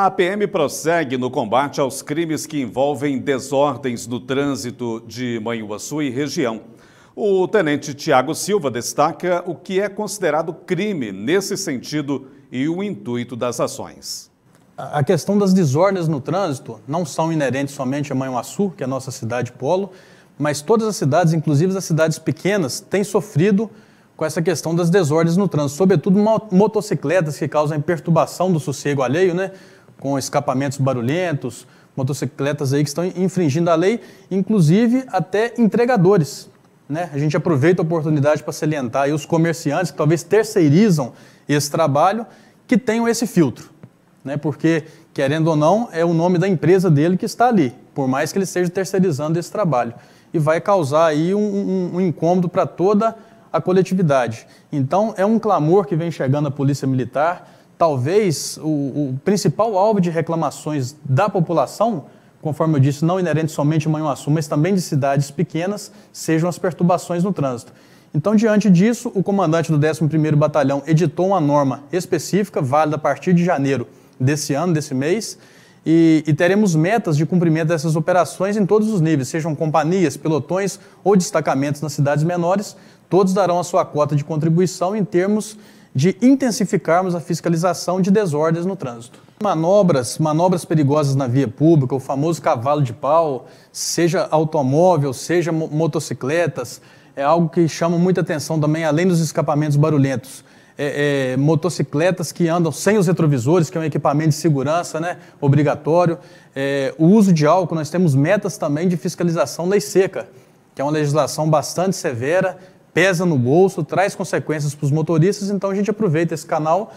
A PM prossegue no combate aos crimes que envolvem desordens no trânsito de Manhuaçu e região. O tenente Tiago Silva destaca o que é considerado crime nesse sentido e o intuito das ações. A questão das desordens no trânsito não são inerentes somente a Manhuaçu, que é a nossa cidade polo, mas todas as cidades, inclusive as cidades pequenas, têm sofrido com essa questão das desordens no trânsito, sobretudo motocicletas que causam perturbação do sossego alheio, né? Com escapamentos barulhentos, motocicletas aí que estão infringindo a lei, inclusive até entregadores. Né? A gente aproveita a oportunidade para salientar aí os comerciantes que talvez terceirizam esse trabalho, que tenham esse filtro. Né? Porque, querendo ou não, é o nome da empresa dele que está ali, por mais que ele esteja terceirizando esse trabalho. E vai causar aí um, um, um incômodo para toda a coletividade. Então, é um clamor que vem chegando à Polícia Militar, talvez o, o, principal alvo de reclamações da população, conforme eu disse, não inerente somente a Manhuaçu, mas também de cidades pequenas, sejam as perturbações no trânsito. Então, diante disso, o comandante do 11º Batalhão editou uma norma específica, válida a partir de janeiro desse ano, desse mês, e, e, teremos metas de cumprimento dessas operações em todos os níveis, sejam companhias, pelotões ou destacamentos nas cidades menores, todos darão a sua cota de contribuição em termos de intensificarmos a fiscalização de desordens no trânsito. Manobras, manobras perigosas na via pública, o famoso cavalo de pau, seja automóvel, seja motocicletas, é algo que chama muita atenção também, além dos escapamentos barulhentos. É, é, motocicletas que andam sem os retrovisores, que é um equipamento de segurança né, obrigatório. É, o uso de álcool, nós temos metas também de fiscalização lei seca, que é uma legislação bastante severa pesa no bolso, traz consequências para os motoristas, então a gente aproveita esse canal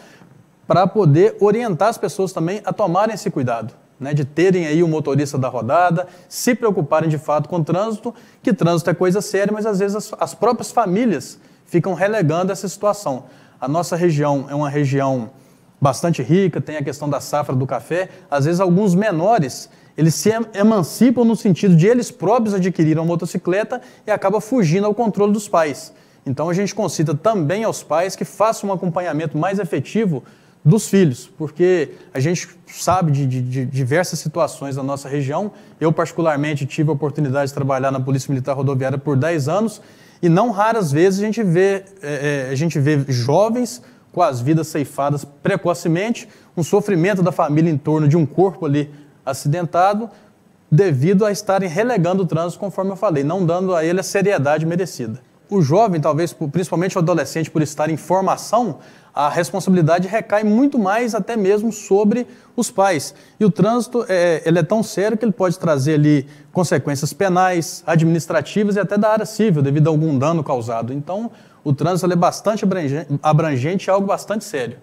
para poder orientar as pessoas também a tomarem esse cuidado, né, de terem aí o motorista da rodada, se preocuparem de fato com o trânsito, que trânsito é coisa séria, mas às vezes as, as próprias famílias ficam relegando essa situação. A nossa região é uma região bastante rica, tem a questão da safra do café, às vezes alguns menores eles se emancipam no sentido de eles próprios adquirirem uma motocicleta e acaba fugindo ao controle dos pais. Então a gente concita também aos pais que façam um acompanhamento mais efetivo dos filhos, porque a gente sabe de, de, de, diversas situações na nossa região. Eu, particularmente, tive a oportunidade de trabalhar na Polícia Militar Rodoviária por 10 anos e não raras vezes a gente vê, é, é, a gente vê jovens com as vidas ceifadas precocemente, um sofrimento da família em torno de um corpo ali acidentado devido a estarem relegando o trânsito, conforme eu falei, não dando a ele a seriedade merecida. O jovem, talvez, principalmente o adolescente, por estar em formação, a responsabilidade recai muito mais até mesmo sobre os pais. E o trânsito é, ele é tão sério que ele pode trazer ali consequências penais, administrativas e até da área civil, devido a algum dano causado. Então, o trânsito é bastante abrangente, e algo bastante sério.